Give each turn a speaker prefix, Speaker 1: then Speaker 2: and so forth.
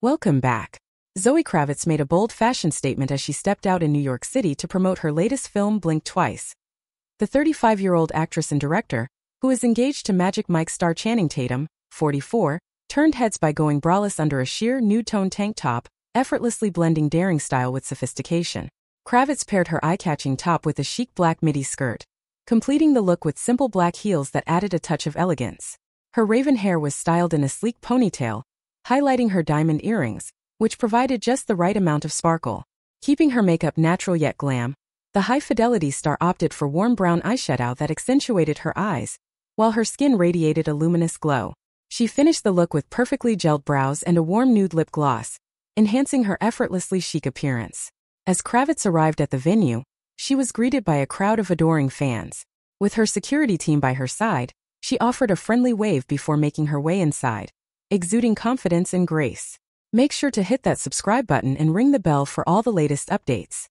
Speaker 1: Welcome back. Zoe Kravitz made a bold fashion statement as she stepped out in New York City to promote her latest film Blink Twice. The 35-year-old actress and director, who is engaged to Magic Mike star Channing Tatum, 44, turned heads by going braless under a sheer nude-tone tank top, effortlessly blending daring style with sophistication. Kravitz paired her eye-catching top with a chic black midi skirt, completing the look with simple black heels that added a touch of elegance. Her raven hair was styled in a sleek ponytail, highlighting her diamond earrings, which provided just the right amount of sparkle. Keeping her makeup natural yet glam, the high-fidelity star opted for warm brown eyeshadow that accentuated her eyes, while her skin radiated a luminous glow. She finished the look with perfectly gelled brows and a warm nude lip gloss, enhancing her effortlessly chic appearance. As Kravitz arrived at the venue, she was greeted by a crowd of adoring fans. With her security team by her side, she offered a friendly wave before making her way inside exuding confidence and grace. Make sure to hit that subscribe button and ring the bell for all the latest updates.